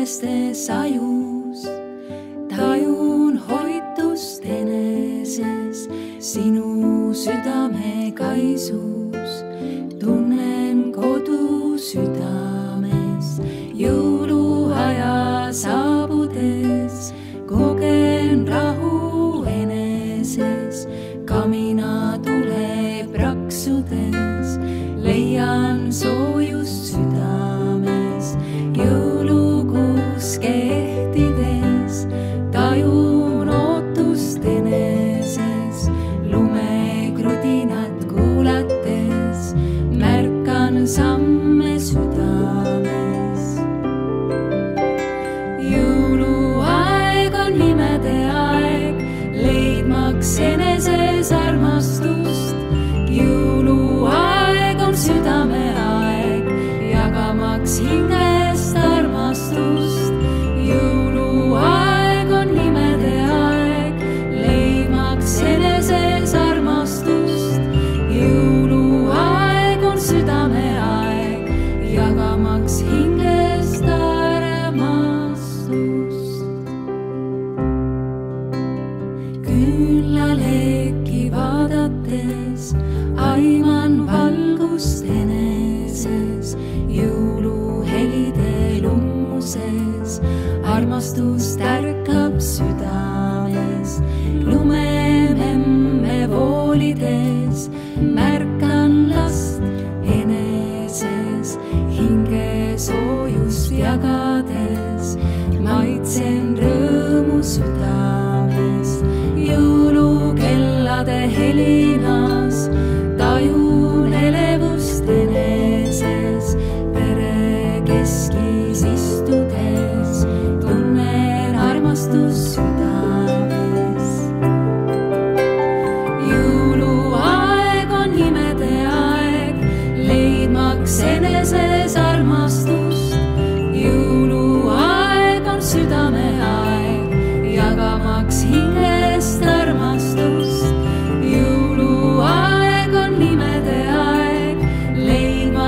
väikestes ajus. Tajun hoitust eneses, sinu südame kaisus, tunnen kodu südames, jõuluaja saabudes. Kogen rahu eneses, kamina tuleb raksudes, leian soojust südames, küünlaleki vaadates aiman valgust eneses, jõuluhelide lummuses armastus tärkab südames, lumememme voolides Helena.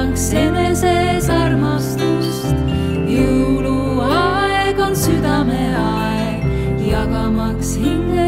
annaks eneses armastust. jõuluaeg on südameaeg, jagamaks hinge.